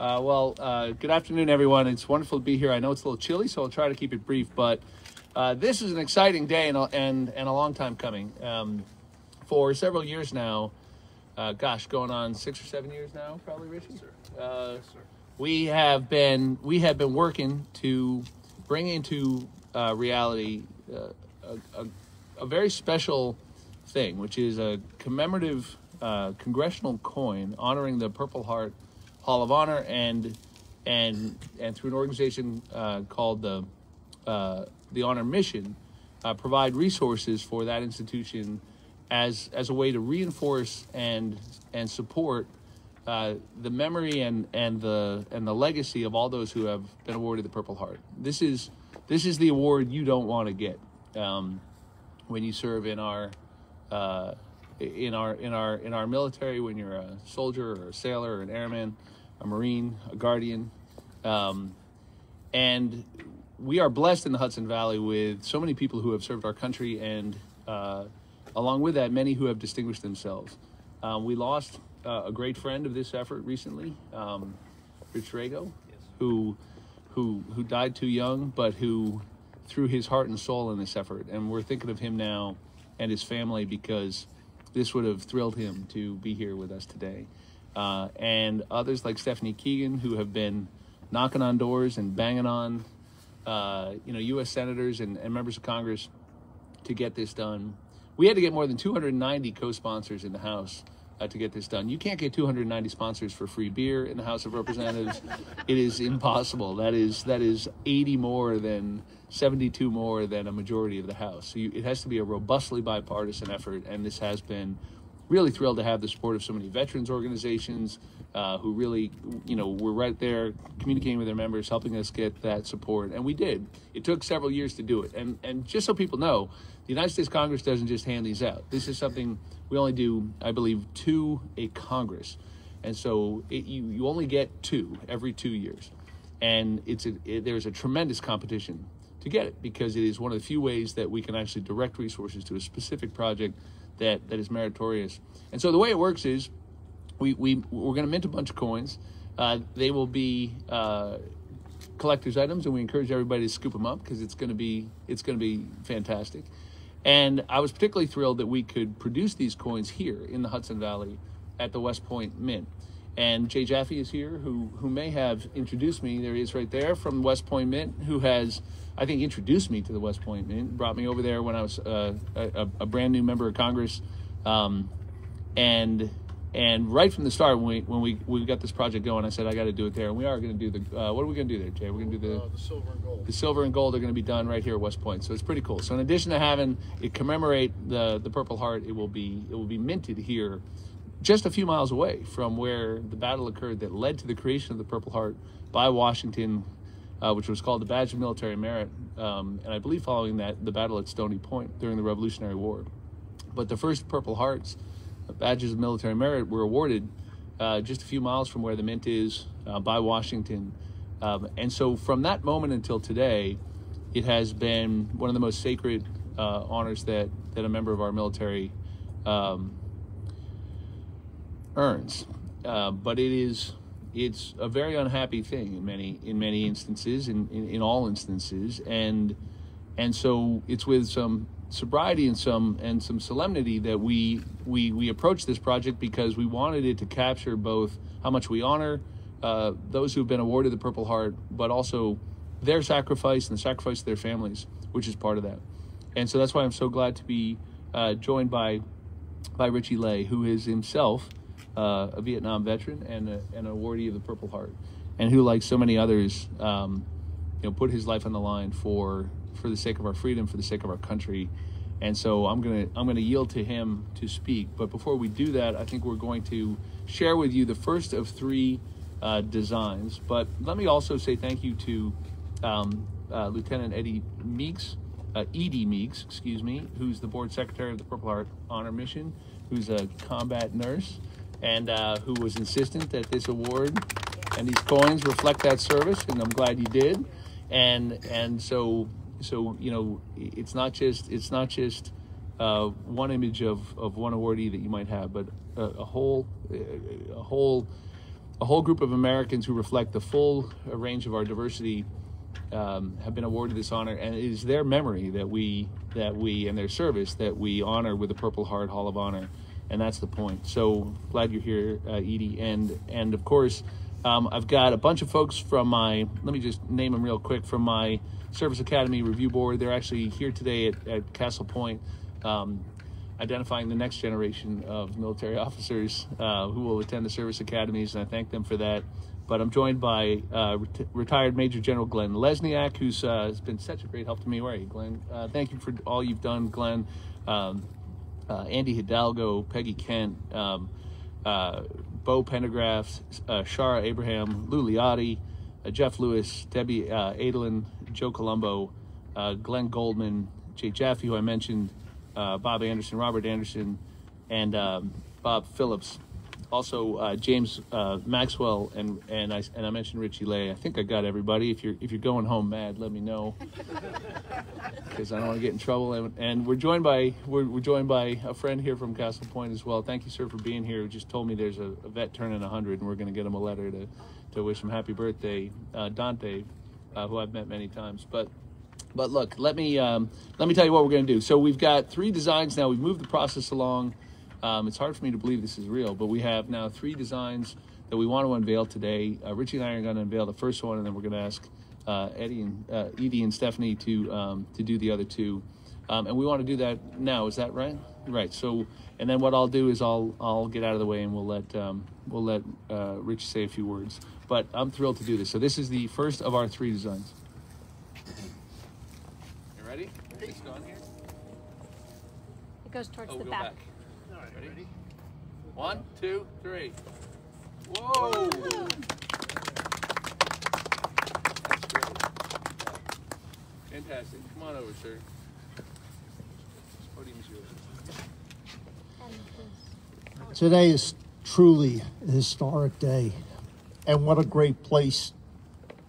Uh, well, uh, good afternoon, everyone. It's wonderful to be here. I know it's a little chilly, so I'll try to keep it brief. But uh, this is an exciting day and a, and, and a long time coming. Um, for several years now, uh, gosh, going on six or seven years now, probably, Richie. Sir. Uh, we have been we have been working to bring into uh, reality uh, a, a, a very special thing, which is a commemorative uh, congressional coin honoring the Purple Heart Hall of Honor and and and through an organization uh, called the uh, the Honor Mission, uh, provide resources for that institution as as a way to reinforce and and support uh, the memory and and the and the legacy of all those who have been awarded the Purple Heart. This is this is the award you don't want to get um, when you serve in our uh, in our in our in our military. When you're a soldier or a sailor or an airman, a marine, a guardian, um, and we are blessed in the Hudson Valley with so many people who have served our country and. Uh, along with that, many who have distinguished themselves. Um, we lost uh, a great friend of this effort recently, um, Rich Rago, yes. who, who, who died too young, but who threw his heart and soul in this effort. And we're thinking of him now and his family because this would have thrilled him to be here with us today. Uh, and others like Stephanie Keegan, who have been knocking on doors and banging on, uh, you know, U.S. senators and, and members of Congress to get this done we had to get more than 290 co-sponsors in the House uh, to get this done. You can't get 290 sponsors for free beer in the House of Representatives. it is impossible. That is that is 80 more than 72 more than a majority of the House. So you, it has to be a robustly bipartisan effort, and this has been really thrilled to have the support of so many veterans organizations uh, who really, you know, were right there communicating with their members, helping us get that support, and we did. It took several years to do it, and and just so people know, the United States Congress doesn't just hand these out. This is something we only do, I believe, two a Congress, and so it, you you only get two every two years, and it's a, it, there's a tremendous competition to get it because it is one of the few ways that we can actually direct resources to a specific project that, that is meritorious. And so the way it works is we, we, we're going to mint a bunch of coins. Uh, they will be uh, collector's items, and we encourage everybody to scoop them up because it's going to be it's going to be fantastic. And I was particularly thrilled that we could produce these coins here in the Hudson Valley at the West Point Mint. And Jay Jaffe is here, who who may have introduced me. There he is, right there from West Point Mint, who has I think introduced me to the West Point brought me over there when I was uh, a, a, brand new member of Congress, um, and and right from the start when we when we, we got this project going, I said I got to do it there, and we are going to do the uh, what are we going to do there, Jay? We're going to do the, uh, the silver and gold. The silver and gold are going to be done right here at West Point, so it's pretty cool. So in addition to having it commemorate the the Purple Heart, it will be it will be minted here just a few miles away from where the battle occurred that led to the creation of the Purple Heart by Washington uh, which was called the Badge of Military Merit, um, and I believe following that, the battle at Stony Point during the Revolutionary War. But the first Purple Hearts, uh, badges of military merit, were awarded uh, just a few miles from where the mint is uh, by Washington. Um, and so from that moment until today, it has been one of the most sacred uh, honors that, that a member of our military um, earns. But it is it's a very unhappy thing in many in many instances in, in, in, all instances and and so it's with some sobriety and some and some solemnity that we we we approach this project because we wanted it to capture both how much we honor uh, those who've been awarded the Purple Heart, but also their sacrifice and the sacrifice of their families, which is part of that. And so that's why I'm so glad to be uh, joined by by Richie Lay, who is himself uh, a Vietnam veteran and a, an awardee of the Purple Heart, and who, like so many others, um, you know, put his life on the line for for the sake of our freedom, for the sake of our country. And so I'm gonna I'm gonna yield to him to speak. But before we do that, I think we're going to share with you the first of three uh, designs. But let me also say thank you to um, uh, Lieutenant Eddie Meeks, uh, Edie Meeks, excuse me, who's the board secretary of the Purple Heart Honor Mission, who's a combat nurse, and uh, who was insistent that this award and these coins reflect that service, and I'm glad you did. And and so so you know it's not just it's not just uh, one image of, of one awardee that you might have, but a, a whole a whole a whole group of Americans who reflect the full range of our diversity um, have been awarded this honor, and it is their memory that we that we and their service that we honor with the Purple Heart Hall of Honor, and that's the point. So glad you're here, uh, Edie, and and of course, um, I've got a bunch of folks from my let me just name them real quick from my Service Academy Review Board. They're actually here today at, at Castle Point. Um, identifying the next generation of military officers uh, who will attend the service academies, and I thank them for that. But I'm joined by uh, ret- retired Major General Glenn Lesniak, who's uh, has been such a great help to me. Where are you, Glenn? Uh, thank you for all you've done, Glenn. Um, uh, Andy Hidalgo, Peggy Kent, um, uh, Bo Pendergraft, uh, Shara Abraham, Lou Liotti, Jeff Lewis, Debbie Adelin, Joe Colombo, Glenn Goldman, Jay Jaffe, who I mentioned, Bob Anderson, Robert Anderson, and um, Bob Phillips also uh, James uh, Maxwell and and I and I mentioned Richie Lay. I think I got everybody. If you're if you're going home mad, let me know because I don't want to get in trouble. And, and we're joined by we're, we're, joined by a friend here from Castle Point as well. Thank you, sir, for being here. just told me there's a, a vet turning 100, and we're going to get him a letter to to wish him happy birthday, uh, Dante, uh, who I've met many times. But but look, let me um, let me tell you what we're going to do. So we've got three designs now. We've moved the process along. Um, it's hard for me to believe this is real, but we have now three designs that we want to unveil today. Uh, Richie and I are going to unveil the first one, and then we're going to ask uh, Eddie and uh, Edie and Stephanie to um, to do the other two. Um, and we want to do that now. Is that right? Right. So, and then what I'll do is I'll I'll get out of the way and we'll let um, we'll let uh, Rich say a few words. But I'm thrilled to do this. So this is the first of our three designs. You ready? It goes towards oh, the back. back. Ready? One, two, three. Whoa! Fantastic. Come on over, sir. Today is truly a historic day, and what a great place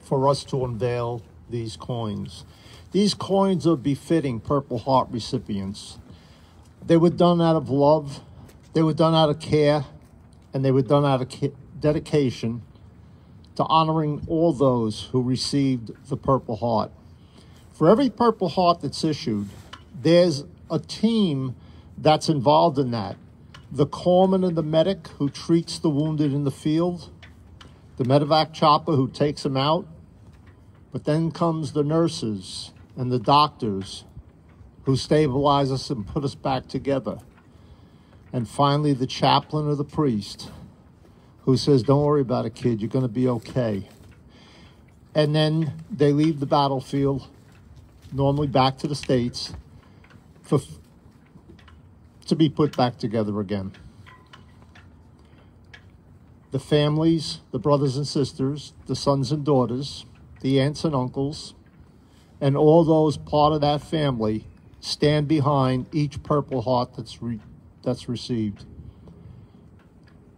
for us to unveil these coins. These coins are befitting Purple Heart recipients. They were done out of love they were done out of care and they were done out of dedication to honoring all those who received the Purple Heart. For every Purple Heart that's issued, there's a team that's involved in that. The corpsman and the medic who treats the wounded in the field, the medevac chopper who takes them out, but then comes the nurses and the doctors who stabilize us and put us back together and finally the chaplain or the priest who says, Don't worry about it, kid, you're going to be okay. And then they leave the battlefield, normally back to the States, for, to be put back together again. The families, the brothers and sisters, the sons and daughters, the aunts and uncles, and all those part of that family stand behind each Purple Heart that's re- that's received.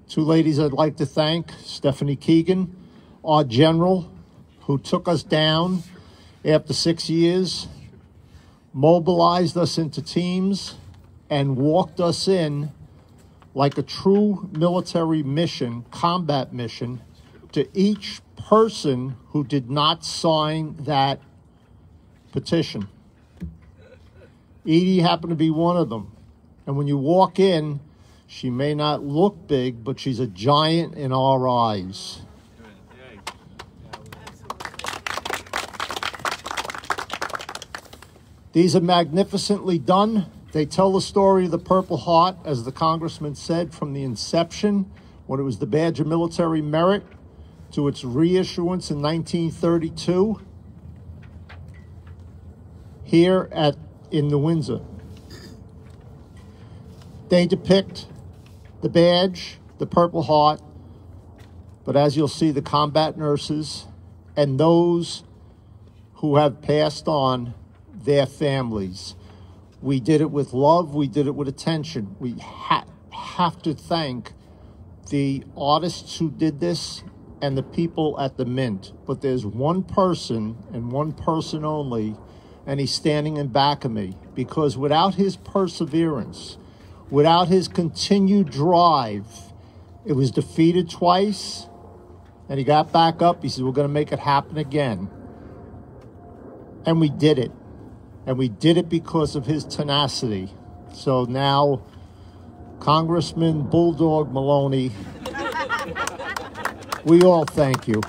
Two ladies I'd like to thank Stephanie Keegan, our general, who took us down after six years, mobilized us into teams, and walked us in like a true military mission, combat mission, to each person who did not sign that petition. Edie happened to be one of them. And when you walk in, she may not look big, but she's a giant in our eyes. These are magnificently done. They tell the story of the Purple Heart, as the congressman said, from the inception, when it was the badge of military merit, to its reissuance in 1932 here at in New Windsor. They depict the badge, the Purple Heart, but as you'll see, the combat nurses and those who have passed on their families. We did it with love, we did it with attention. We ha- have to thank the artists who did this and the people at the Mint. But there's one person and one person only, and he's standing in back of me because without his perseverance, Without his continued drive, it was defeated twice And he got back up. He said, We're going to make it happen again. And we did it. And we did it because of his tenacity. So now, Congressman Bulldog Maloney, we all thank you.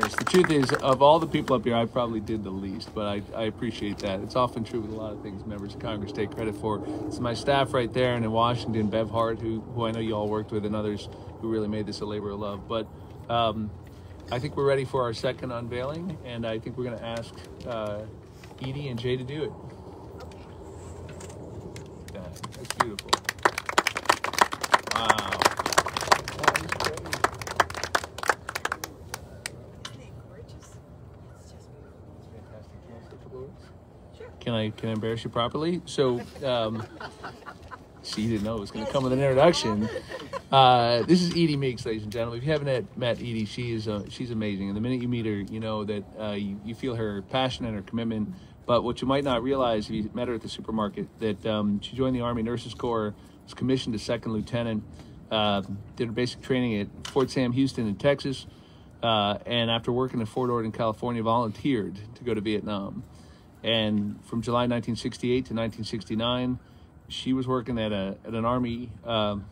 The truth is, of all the people up here, I probably did the least, but I, I appreciate that. It's often true with a lot of things members of Congress take credit for. It's my staff right there and in Washington, Bev Hart, who, who I know you all worked with, and others who really made this a labor of love. But um, I think we're ready for our second unveiling, and I think we're going to ask uh, Edie and Jay to do it. Yeah, that's beautiful. Wow. That is great. Can I can I embarrass you properly? So, um, you didn't know it was going to come with an introduction. Uh, this is Edie Meeks, ladies and gentlemen. If you haven't met, Edie, she is uh, she's amazing. And the minute you meet her, you know that uh, you, you feel her passion and her commitment. But what you might not realize if you met her at the supermarket, that um, she joined the Army Nurses Corps, was commissioned as second lieutenant, uh, did her basic training at Fort Sam Houston in Texas, uh, and after working in Fort Ord in California, volunteered to go to Vietnam. And from July 1968 to 1969, she was working at a at an Army um,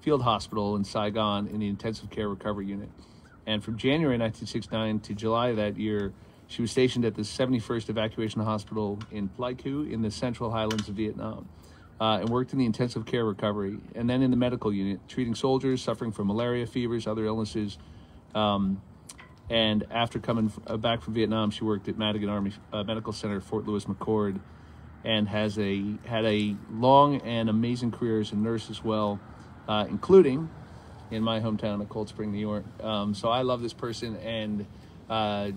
field hospital in Saigon in the intensive care recovery unit. And from January 1969 to July that year, she was stationed at the 71st Evacuation Hospital in Pleiku in the Central Highlands of Vietnam. Uh, and worked in the intensive care recovery and then in the medical unit, treating soldiers suffering from malaria, fevers, other illnesses. Um, and after coming uh, back from Vietnam, she worked at Madigan Army uh, Medical Center, Fort Lewis McChord, and has a had a long and amazing career as a nurse as well, uh, including in my hometown of Cold Spring, New York. Um, so I love this person, and uh,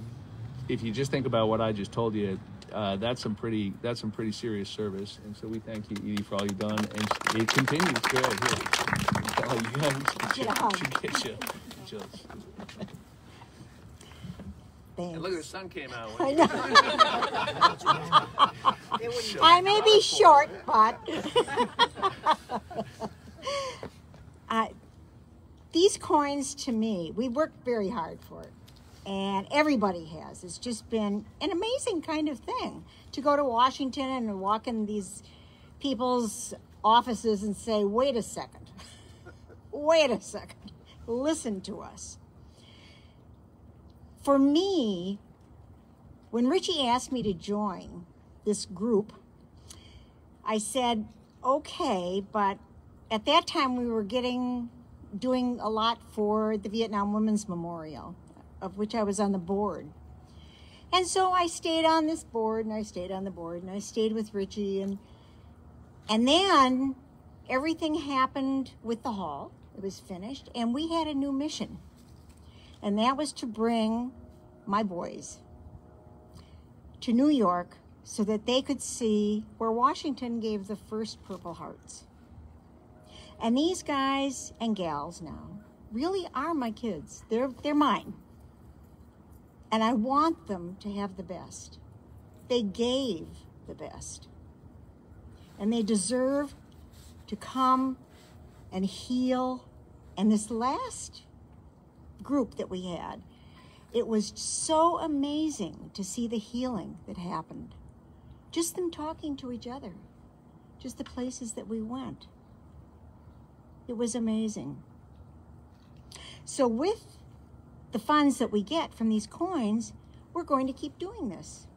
if you just think about what I just told you, uh, that's some pretty that's some pretty serious service. And so we thank you, Edie, for all you've done, and it continues. Good. Here. Oh, you know, Get a hug. she gets you. And look, the sun came out. I know. I may be short, but uh, these coins to me, we worked very hard for it. And everybody has. It's just been an amazing kind of thing to go to Washington and walk in these people's offices and say, wait a second, wait a second, listen to us. For me, when Richie asked me to join this group, I said, okay, but at that time we were getting, doing a lot for the Vietnam Women's Memorial, of which I was on the board. And so I stayed on this board and I stayed on the board and I stayed with Richie and and then everything happened with the hall. It was finished and we had a new mission. And that was to bring my boys to New York so that they could see where Washington gave the first Purple Hearts. And these guys and gals now really are my kids. They're they're mine. And I want them to have the best. They gave the best. And they deserve to come and heal. And this last group that we had, it was so amazing to see the healing that happened. Just them talking to each other, just the places that we went. It was amazing. So, with the funds that we get from these coins, we're going to keep doing this.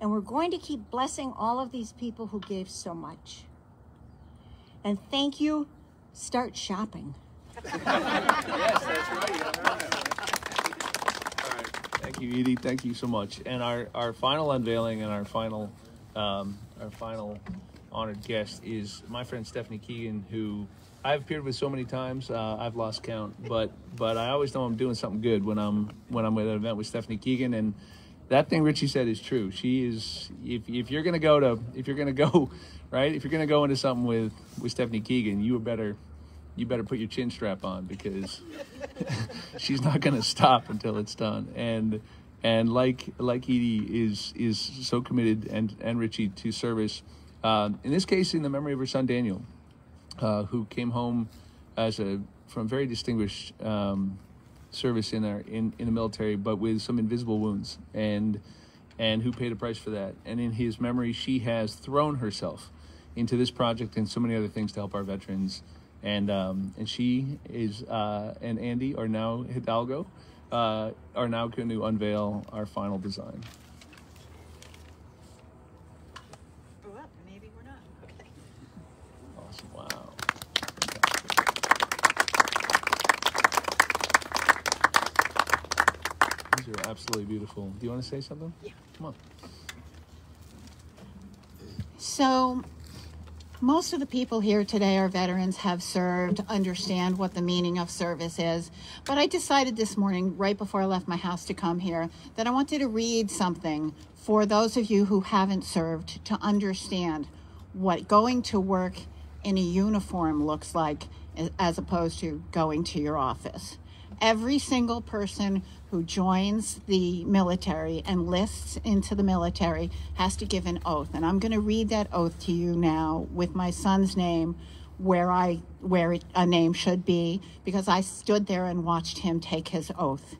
And we're going to keep blessing all of these people who gave so much. And thank you. Start shopping. Yes, that's right. All right. Thank you, Edie. Thank you so much. And our, our final unveiling and our final um, our final honored guest is my friend Stephanie Keegan, who I've appeared with so many times uh, I've lost count. But but I always know I'm doing something good when I'm when I'm at an event with Stephanie Keegan and. That thing Richie said is true. She is. If, if you're gonna go to, if you're gonna go, right, if you're gonna go into something with with Stephanie Keegan, you better you better put your chin strap on because she's not going to stop until it's done. And and like like Edie is is so committed and and Richie to service. Um, in this case, in the memory of her son Daniel, uh, who came home as a from very distinguished um, service in our in, in the military, but with some invisible wounds, and and who paid a price for that. And in his memory, she has thrown herself into this project and so many other things to help our veterans. And um, and she is uh, and Andy are now Hidalgo uh, are now going to unveil our final design. Well, maybe we're not. Okay. Awesome! Wow. These are absolutely beautiful. Do you want to say something? Yeah. Come on. So, most of the people here today are veterans, have served, understand what the meaning of service is. But I decided this morning, right before I left my house to come here, that I wanted to read something for those of you who haven't served to understand what going to work in a uniform looks like as opposed to going to your office. Every single person who joins the military and lists into the military has to give an oath. And I'm going to read that oath to you now with my son's name where I where it, a name should be because I stood there and watched him take his oath.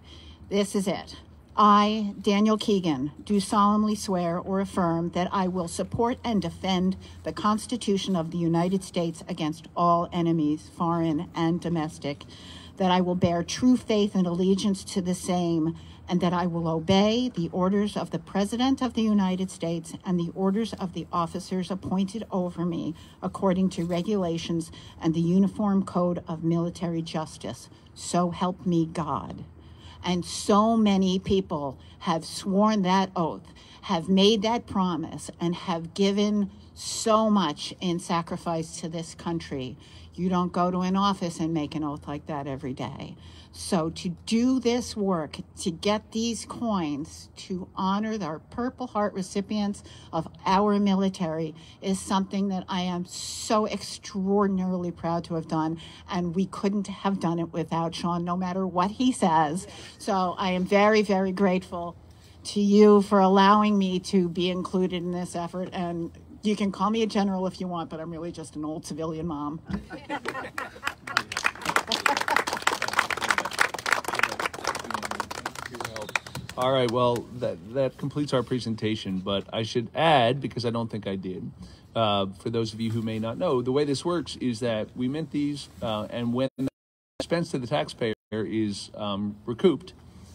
This is it. I, Daniel Keegan, do solemnly swear or affirm that I will support and defend the Constitution of the United States against all enemies, foreign and domestic, that I will bear true faith and allegiance to the same, and that I will obey the orders of the President of the United States and the orders of the officers appointed over me according to regulations and the Uniform Code of Military Justice. So help me God. And so many people have sworn that oath, have made that promise, and have given so much in sacrifice to this country. You don't go to an office and make an oath like that every day. So, to do this work, to get these coins, to honor our Purple Heart recipients of our military, is something that I am so extraordinarily proud to have done. And we couldn't have done it without Sean, no matter what he says. So, I am very, very grateful to you for allowing me to be included in this effort. And you can call me a general if you want, but I'm really just an old civilian mom. All right, well, that, that completes our presentation, but I should add, because I don't think I did, uh, for those of you who may not know, the way this works is that we mint these, uh, and when the expense to the taxpayer is um, recouped,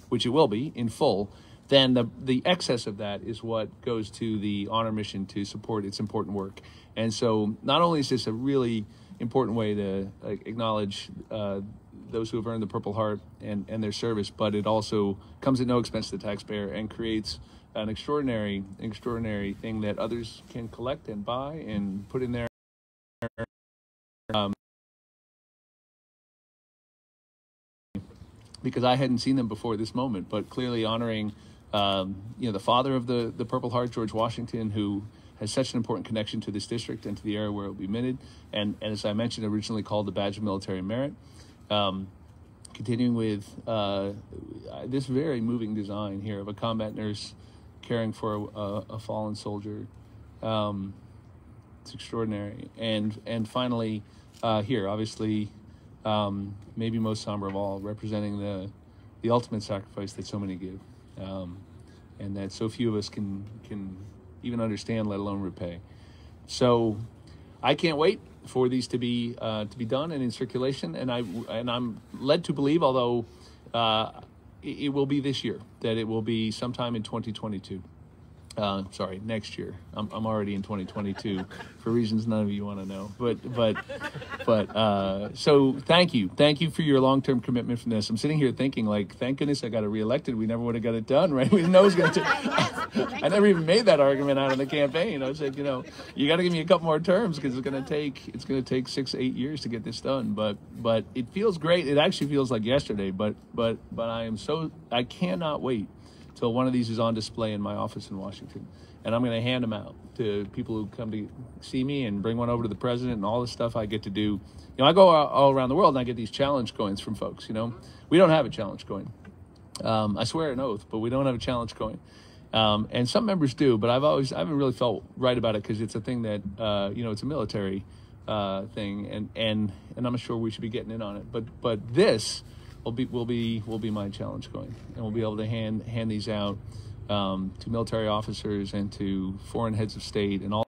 which it will be in full, then the, the excess of that is what goes to the honor mission to support its important work. And so not only is this a really important way to acknowledge uh, those who have earned the Purple Heart and, and their service, but it also comes at no expense to the taxpayer and creates an extraordinary, extraordinary thing that others can collect and buy and put in their um, because I hadn't seen them before this moment, but clearly honoring, um, you know, the father of the, the Purple Heart, George Washington, who has such an important connection to this district and to the area where it will be minted, and, and as I mentioned, originally called the Badge of Military Merit. Um, continuing with uh, this very moving design here of a combat nurse caring for a, a fallen soldier. Um, it's extraordinary. And and finally, uh, here, obviously, um, maybe most somber of all, representing the the ultimate sacrifice that so many give, um, and that so few of us can can even understand, let alone repay. So, I can't wait for these to be uh, to be done and in circulation. And I and I'm led to believe, although uh, it, it, will be this year, that it will be sometime in 2022. Uh, sorry, next year. I'm, I'm already in 2022 for reasons none of you want to know. But but but uh, so thank you, thank you for your long-term commitment from this. I'm sitting here thinking like, thank goodness I got reelected. We never would have got it done, right? We didn't know it was going to. I never even made that argument out in the campaign. I said, you know, you got to give me a couple more terms because it's going to take it's going to take six eight years to get this done. But but it feels great. It actually feels like yesterday. But but but I am so I cannot wait till one of these is on display in my office in Washington. And I'm going to hand them out to people who come to see me and bring one over to the president and all the stuff I get to do. You know, I go all around the world and I get these challenge coins from folks. You know, we don't have a challenge coin. Um, I swear an oath, but we don't have a challenge coin. Um, and some members do, but I've always I haven't really felt right about it because it's a thing that uh, you know it's a military uh, thing, and and and I'm sure we should be getting in on it. But but this will be will be will be my challenge coin, and we'll be able to hand hand these out um, to military officers and to foreign heads of state and all.